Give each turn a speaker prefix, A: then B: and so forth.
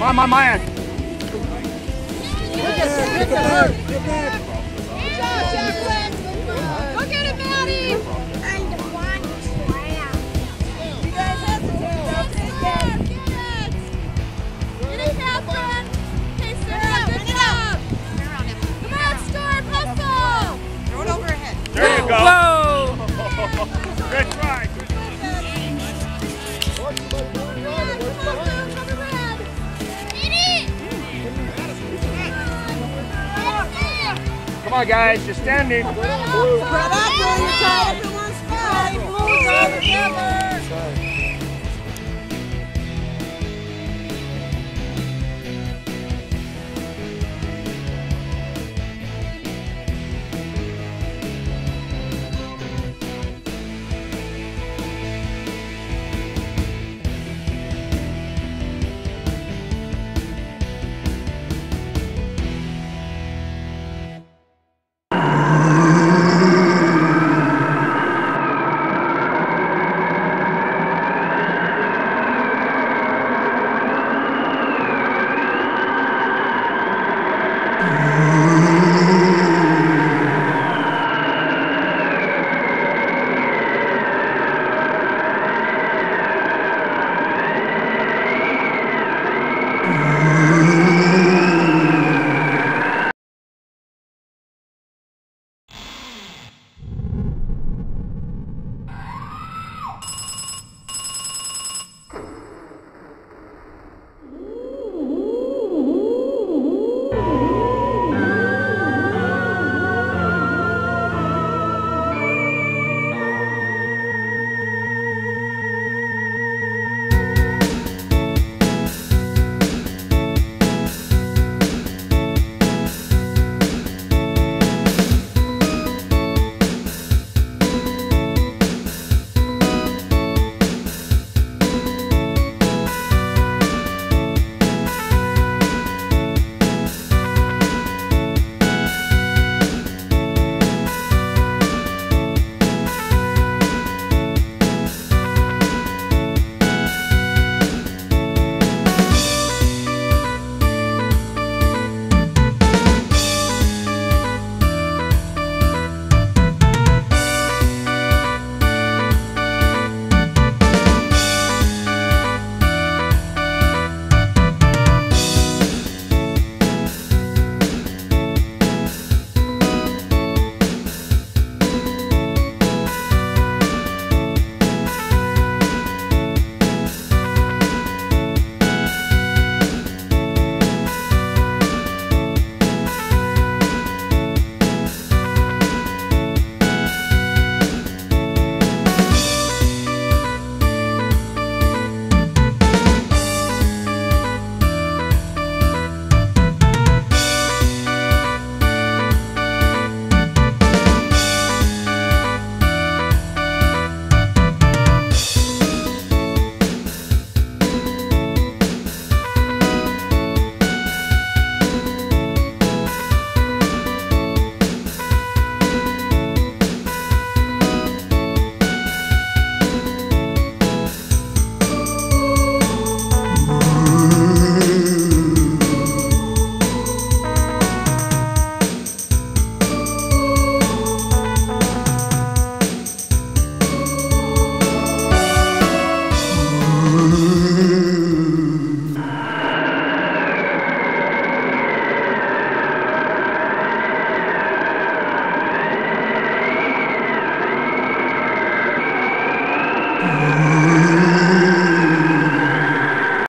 A: On, my man.
B: Good job, Jacqueline. On,
A: guys. You're standing.
C: In one